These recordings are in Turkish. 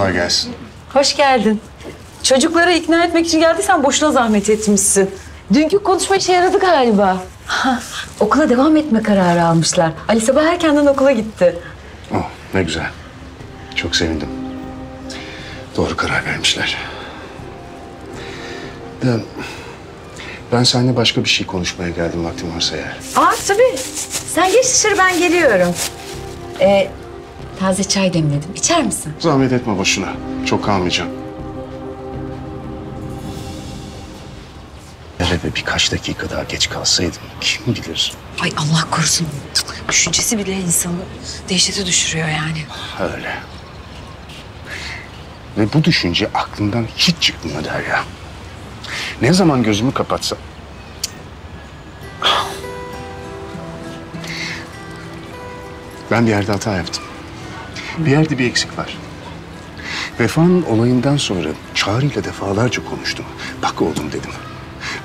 Kolay gelsin. Hoş geldin. Çocukları ikna etmek için geldiysen boşuna zahmet etmişsin. Dünkü konuşma işe yaradı galiba. Ha, okula devam etme kararı almışlar. Ali sabah erkenden okula gitti. Oh, ne güzel. Çok sevindim. Doğru karar vermişler. De, ben seninle başka bir şey konuşmaya geldim vaktim varsa eğer. Aa tabii. Sen geç dışarı ben geliyorum. Ee, taze çay demledim. İçer misin? Zahmet etme boşuna. Çok kalmayacağım. Eve birkaç dakika daha geç kalsaydım kim bilir. Ay Allah korusun. Düşüncesi bile insanı dehşete düşürüyor yani. Öyle. Ve bu düşünce aklımdan hiç çıkmıyor Derya. Ne zaman gözümü kapatsam... Ben bir yerde hata yaptım. Bir yerde bir eksik var. Vefa'nın olayından sonra Çağrı ile defalarca konuştum. Bak oğlum dedim.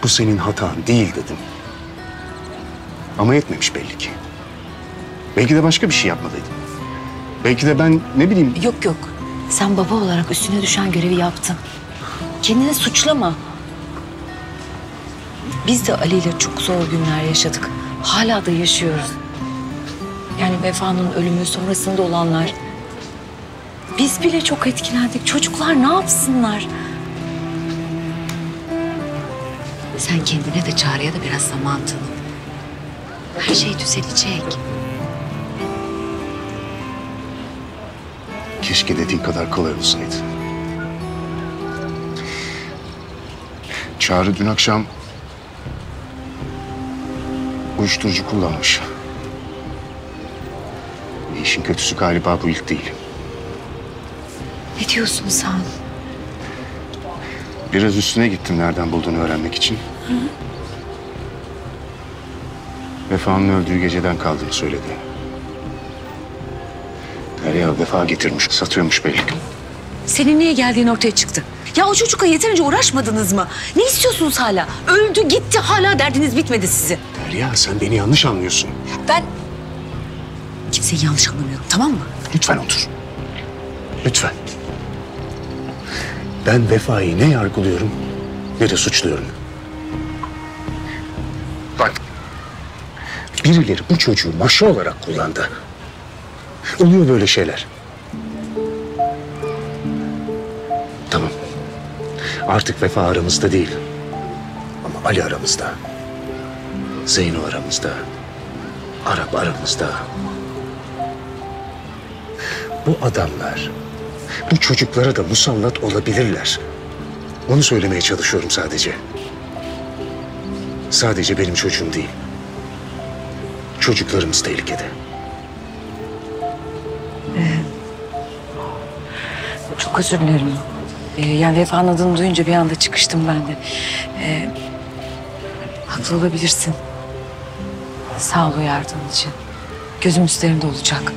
Bu senin hatan değil dedim. Ama yetmemiş belli ki. Belki de başka bir şey yapmalıydım. Belki de ben ne bileyim Yok yok. Sen baba olarak üstüne düşen görevi yaptın. Kendini suçlama. Biz de Ali ile çok zor günler yaşadık. Hala da yaşıyoruz. Yani Vefa'nın ölümü sonrasında olanlar. Biz bile çok etkilendik. Çocuklar ne yapsınlar? Sen kendine de Çağrı'ya da biraz zaman tanı. Her şey düzelecek. Keşke dediğin kadar kolay olsaydı. Çağrı dün akşam uyuşturucu kullanmış. İşin kötüsü galiba bu ilk değil. Ne diyorsun sen? Biraz üstüne gittim nereden bulduğunu öğrenmek için. Vefa'nın öldüğü geceden kaldığını söyledi. Derya vefa getirmiş, satıyormuş belli ki. Senin niye geldiğin ortaya çıktı. Ya o çocukla yeterince uğraşmadınız mı? Ne istiyorsunuz hala? Öldü gitti hala derdiniz bitmedi sizin. Derya sen beni yanlış anlıyorsun. Ben kimseyi yanlış anlamıyorum tamam mı? Lütfen otur. Lütfen. Ben vefayı ne yargılıyorum ne de suçluyorum. Bak. Birileri bu çocuğu maşa olarak kullandı. Oluyor böyle şeyler. Tamam. Artık vefa aramızda değil. Ama Ali aramızda. Zeyno aramızda. Arap aramızda. Bu adamlar bu çocuklara da musallat olabilirler. Onu söylemeye çalışıyorum sadece. Sadece benim çocuğum değil. Çocuklarımız tehlikede. Çok özür dilerim. Ee, yani Vefa'nın adını duyunca bir anda çıkıştım ben de. Ee, haklı olabilirsin. Sağ ol uyardığın için. Gözüm üstlerinde olacak.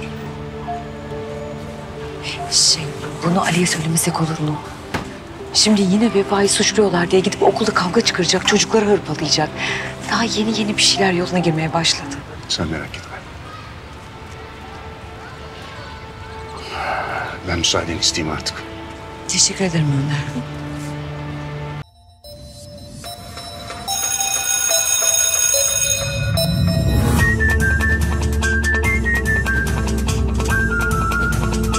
Şey, bunu Ali'ye söylemesek olur mu? Şimdi yine Vefa'yı suçluyorlar diye gidip okulda kavga çıkaracak, çocukları hırpalayacak. Daha yeni yeni bir şeyler yoluna girmeye başladı. Sen merak etme. Ben müsaadeni isteyeyim artık. Teşekkür ederim Önder.